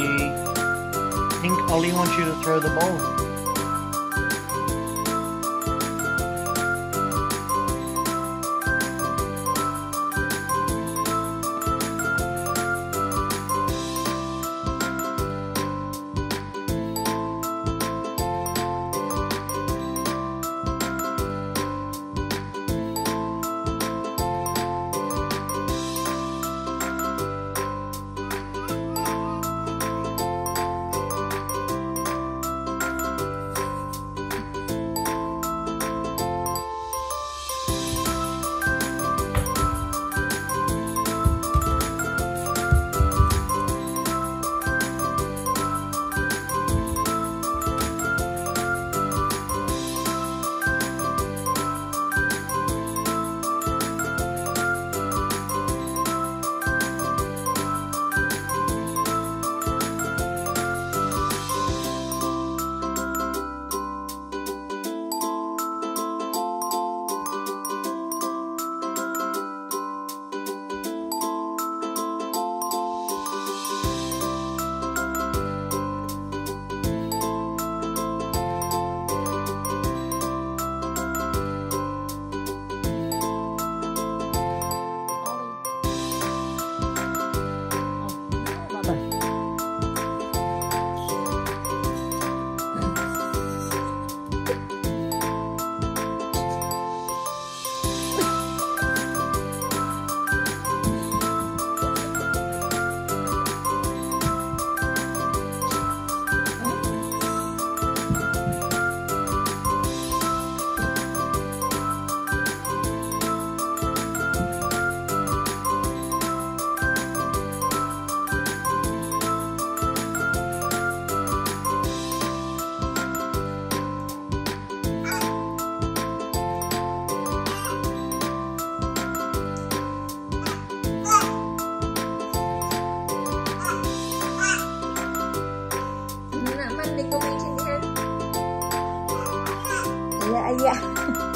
I think Ollie wants you to throw the ball. 哎呀。哎呀